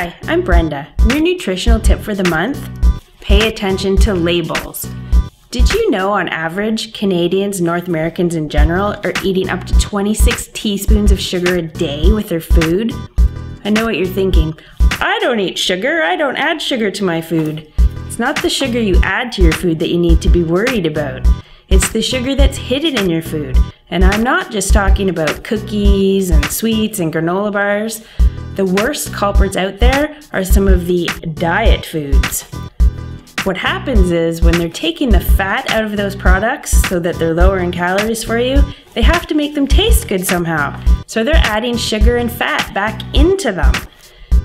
Hi, I'm Brenda. Your nutritional tip for the month pay attention to labels. Did you know, on average, Canadians, North Americans in general, are eating up to 26 teaspoons of sugar a day with their food? I know what you're thinking. I don't eat sugar, I don't add sugar to my food. It's not the sugar you add to your food that you need to be worried about. It's the sugar that's hidden in your food. And I'm not just talking about cookies and sweets and granola bars. The worst culprits out there are some of the diet foods. What happens is when they're taking the fat out of those products so that they're lower in calories for you, they have to make them taste good somehow. So they're adding sugar and fat back into them.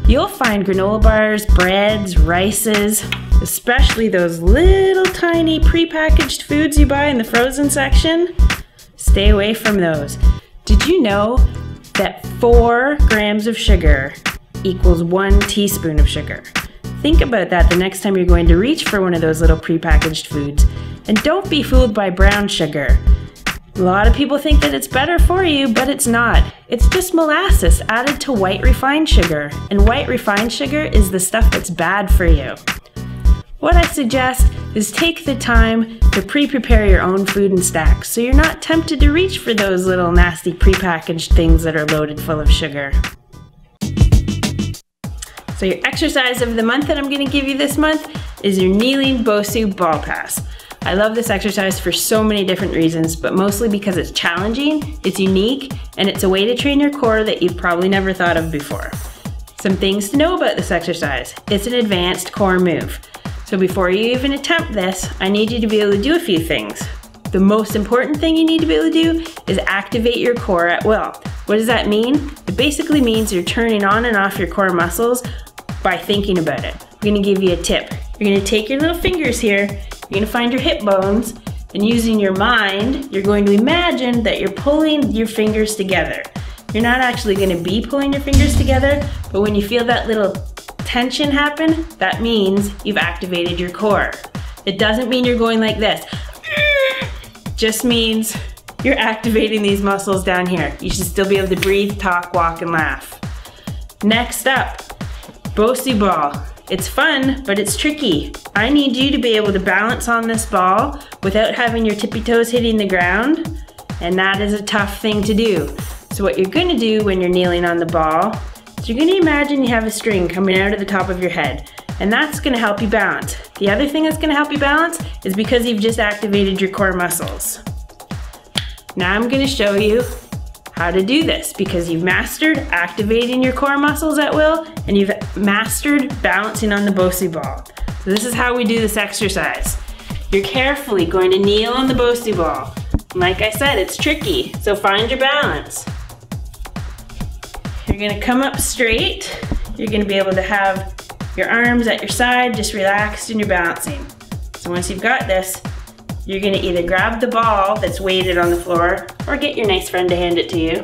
You'll find granola bars, breads, rices, especially those little tiny prepackaged foods you buy in the frozen section. Stay away from those. Did you know that 4 grams of sugar equals 1 teaspoon of sugar? Think about that the next time you're going to reach for one of those little prepackaged foods. And don't be fooled by brown sugar. A lot of people think that it's better for you, but it's not. It's just molasses added to white refined sugar, and white refined sugar is the stuff that's bad for you. What I suggest is take the time to pre prepare your own food and snacks so you're not tempted to reach for those little nasty prepackaged things that are loaded full of sugar. So, your exercise of the month that I'm going to give you this month is your kneeling Bosu ball pass. I love this exercise for so many different reasons, but mostly because it's challenging, it's unique, and it's a way to train your core that you've probably never thought of before. Some things to know about this exercise. It's an advanced core move. So before you even attempt this, I need you to be able to do a few things. The most important thing you need to be able to do is activate your core at will. What does that mean? It basically means you're turning on and off your core muscles by thinking about it. I'm gonna give you a tip. You're gonna take your little fingers here, you're gonna find your hip bones, and using your mind, you're going to imagine that you're pulling your fingers together. You're not actually gonna be pulling your fingers together, but when you feel that little tension happen, that means you've activated your core. It doesn't mean you're going like this. Just means you're activating these muscles down here. You should still be able to breathe, talk, walk, and laugh. Next up, Bosu ball. It's fun, but it's tricky. I need you to be able to balance on this ball without having your tippy toes hitting the ground, and that is a tough thing to do. So what you're gonna do when you're kneeling on the ball is you're gonna imagine you have a string coming out of the top of your head, and that's gonna help you balance. The other thing that's gonna help you balance is because you've just activated your core muscles. Now I'm gonna show you how to do this because you've mastered activating your core muscles at will and you've mastered balancing on the Bosu ball. So this is how we do this exercise. You're carefully going to kneel on the Bosu ball. Like I said, it's tricky, so find your balance. You're gonna come up straight. You're gonna be able to have your arms at your side, just relaxed and you're balancing. So once you've got this, you're gonna either grab the ball that's weighted on the floor or get your nice friend to hand it to you.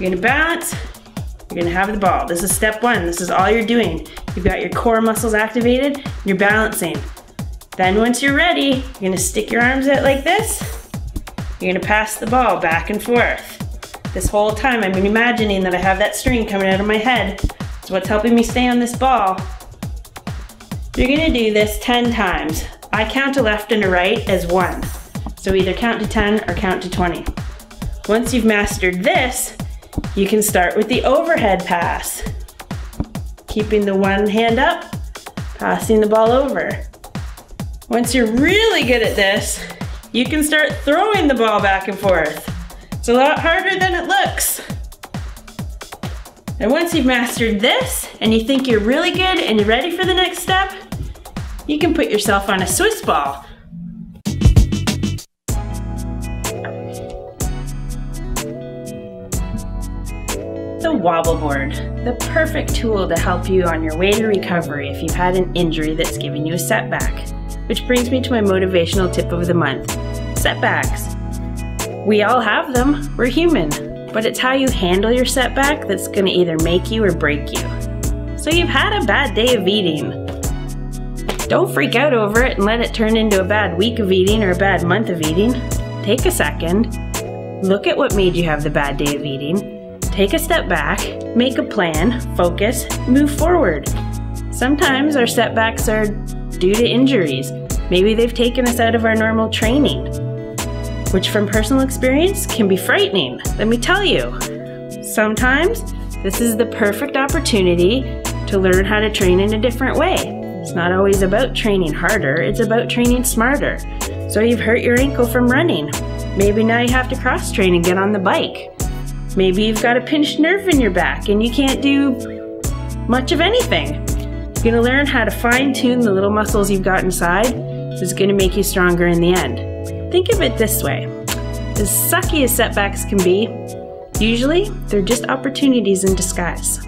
You're gonna balance, you're gonna have the ball. This is step one, this is all you're doing. You've got your core muscles activated, you're balancing. Then once you're ready, you're gonna stick your arms out like this. You're gonna pass the ball back and forth. This whole time I'm imagining that I have that string coming out of my head. It's what's helping me stay on this ball. You're gonna do this 10 times. I count to left and to right as one. So either count to 10 or count to 20. Once you've mastered this, you can start with the overhead pass. Keeping the one hand up, passing the ball over. Once you're really good at this, you can start throwing the ball back and forth. It's a lot harder than it looks. And once you've mastered this and you think you're really good and you're ready for the next step, you can put yourself on a Swiss ball. The wobble board, the perfect tool to help you on your way to recovery if you've had an injury that's given you a setback. Which brings me to my motivational tip of the month setbacks. We all have them, we're human, but it's how you handle your setback that's going to either make you or break you. So you've had a bad day of eating, don't freak out over it and let it turn into a bad week of eating or a bad month of eating. Take a second, look at what made you have the bad day of eating, Take a step back, make a plan, focus, move forward. Sometimes our setbacks are due to injuries. Maybe they've taken us out of our normal training, which from personal experience can be frightening, let me tell you. Sometimes this is the perfect opportunity to learn how to train in a different way. It's not always about training harder, it's about training smarter. So you've hurt your ankle from running. Maybe now you have to cross train and get on the bike. Maybe you've got a pinched nerve in your back and you can't do much of anything. You're gonna learn how to fine tune the little muscles you've got inside. Is gonna make you stronger in the end. Think of it this way as sucky as setbacks can be, usually they're just opportunities in disguise.